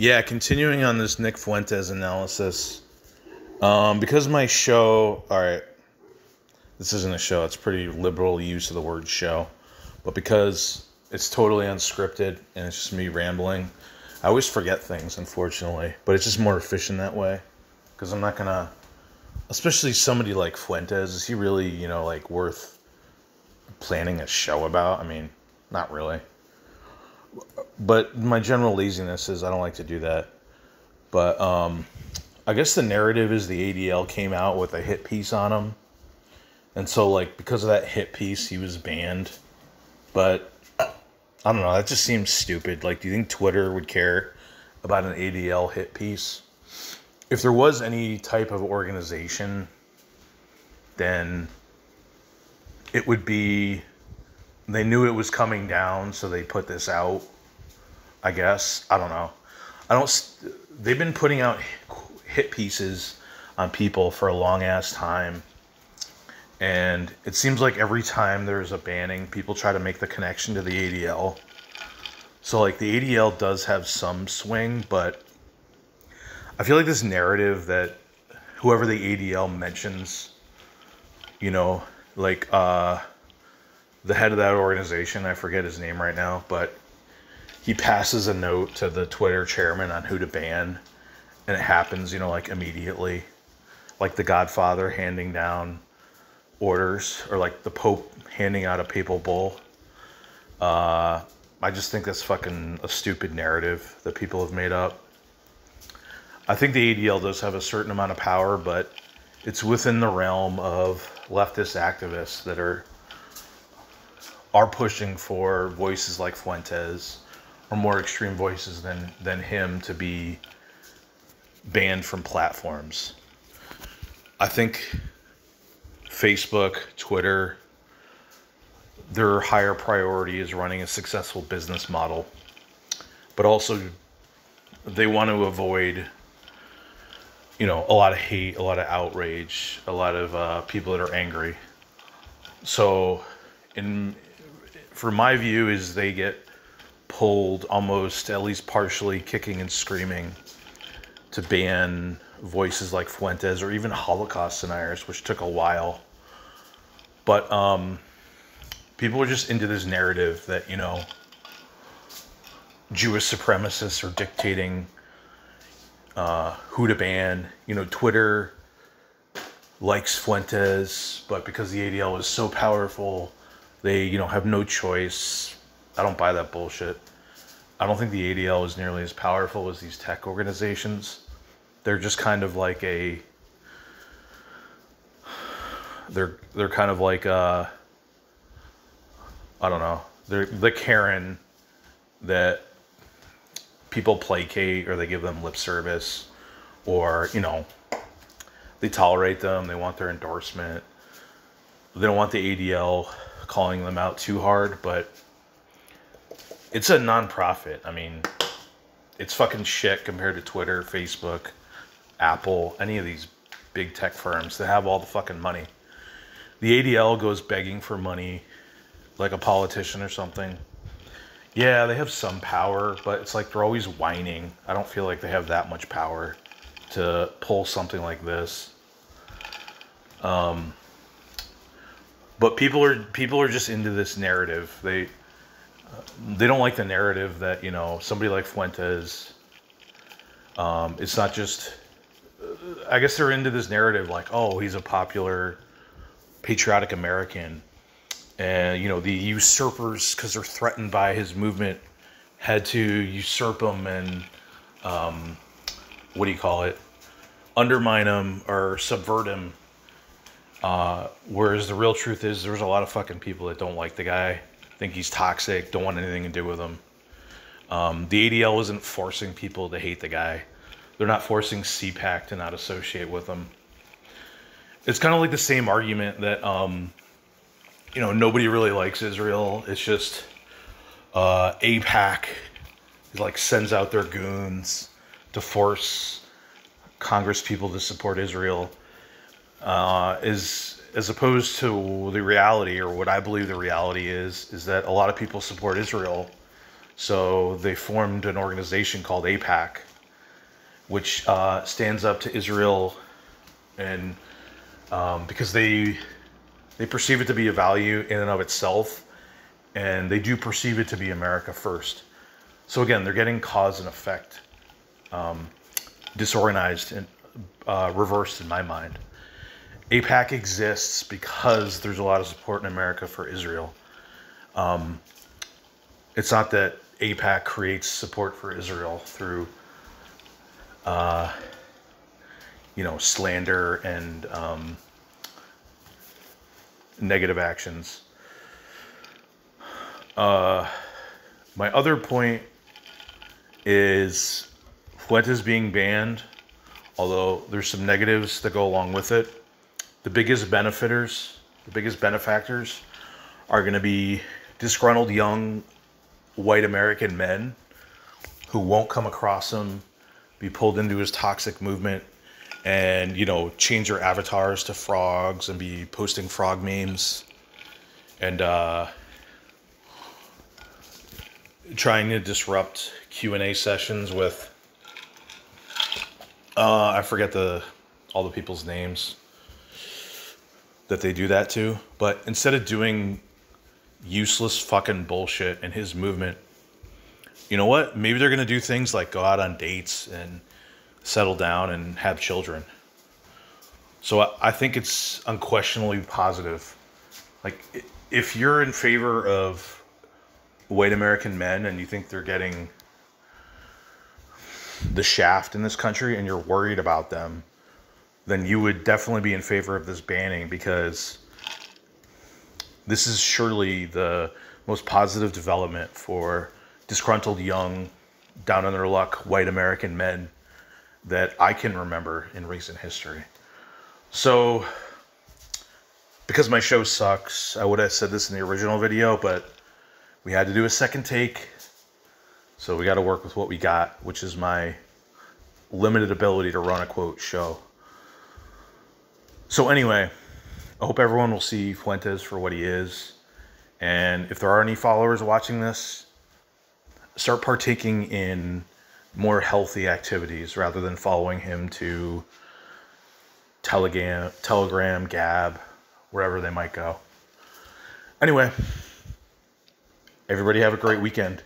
Yeah, continuing on this Nick Fuentes analysis. Um, because my show, all right, this isn't a show, it's pretty liberal use of the word show. But because it's totally unscripted and it's just me rambling, I always forget things, unfortunately. But it's just more efficient that way. Because I'm not to, especially somebody like Fuentes, is he really, you know, like worth planning a show about? I mean, not really but my general laziness is I don't like to do that. But um, I guess the narrative is the ADL came out with a hit piece on him, and so like because of that hit piece, he was banned. But I don't know. That just seems stupid. Like, do you think Twitter would care about an ADL hit piece? If there was any type of organization, then it would be they knew it was coming down, so they put this out. I guess I don't know. I don't. They've been putting out hit pieces on people for a long ass time, and it seems like every time there's a banning, people try to make the connection to the ADL. So like the ADL does have some swing, but I feel like this narrative that whoever the ADL mentions, you know, like uh the head of that organization, I forget his name right now, but he passes a note to the Twitter chairman on who to ban, and it happens, you know, like immediately, like the Godfather handing down orders, or like the Pope handing out a papal bull. Uh, I just think that's fucking a stupid narrative that people have made up. I think the ADL does have a certain amount of power, but it's within the realm of leftist activists that are are pushing for voices like Fuentes or more extreme voices than than him to be banned from platforms. I think Facebook, Twitter, their higher priority is running a successful business model, but also they want to avoid you know a lot of hate a lot of outrage a lot of uh, people that are angry so in for my view is they get pulled almost at least partially kicking and screaming to ban voices like Fuentes or even Holocaust deniers, which took a while. But um, people are just into this narrative that, you know, Jewish supremacists are dictating uh, who to ban. You know, Twitter likes Fuentes, but because the ADL is so powerful, they, you know, have no choice. I don't buy that bullshit. I don't think the ADL is nearly as powerful as these tech organizations. They're just kind of like a they're they're kind of like uh I don't know. They're the Karen that people placate or they give them lip service or, you know, they tolerate them, they want their endorsement. They don't want the ADL calling them out too hard, but it's a nonprofit. I mean, it's fucking shit compared to Twitter, Facebook, Apple, any of these big tech firms that have all the fucking money. The ADL goes begging for money like a politician or something. Yeah, they have some power, but it's like they're always whining. I don't feel like they have that much power to pull something like this. Um, but people are people are just into this narrative. They uh, they don't like the narrative that you know somebody like Fuentes. Um, it's not just. I guess they're into this narrative like, oh, he's a popular, patriotic American, and you know the usurpers because they're threatened by his movement had to usurp him and um, what do you call it undermine him or subvert him uh, whereas the real truth is, there's a lot of fucking people that don't like the guy, think he's toxic, don't want anything to do with him. Um, the ADL isn't forcing people to hate the guy. They're not forcing CPAC to not associate with him. It's kind of like the same argument that, um, you know, nobody really likes Israel. It's just uh, AIPAC like sends out their goons to force Congress people to support Israel uh, is as opposed to the reality or what I believe the reality is is that a lot of people support Israel. So they formed an organization called AIPAC, which uh, stands up to Israel, and um, because they they perceive it to be a value in and of itself, and they do perceive it to be America first. So again, they're getting cause and effect um, disorganized and uh, reversed in my mind. AIPAC exists because there's a lot of support in America for Israel. Um, it's not that AIPAC creates support for Israel through, uh, you know, slander and um, negative actions. Uh, my other point is Fuentes being banned, although there's some negatives that go along with it. The biggest benefiters, the biggest benefactors are going to be disgruntled young white American men who won't come across him, be pulled into his toxic movement, and you know change their avatars to frogs and be posting frog memes, and uh, trying to disrupt Q and A sessions with. Uh, I forget the all the people's names that they do that to, but instead of doing useless fucking bullshit in his movement. You know what? Maybe they're going to do things like go out on dates and settle down and have children. So I, I think it's unquestionably positive. Like, if you're in favor of white American men and you think they're getting the shaft in this country and you're worried about them, then you would definitely be in favor of this banning because this is surely the most positive development for disgruntled young, down on their luck white American men that I can remember in recent history. So, because my show sucks, I would have said this in the original video, but we had to do a second take. So, we got to work with what we got, which is my limited ability to run a quote show. So, anyway. I hope everyone will see Fuentes for what he is. And if there are any followers watching this, start partaking in more healthy activities rather than following him to Telegram, Telegram, Gab, wherever they might go. Anyway, everybody have a great weekend.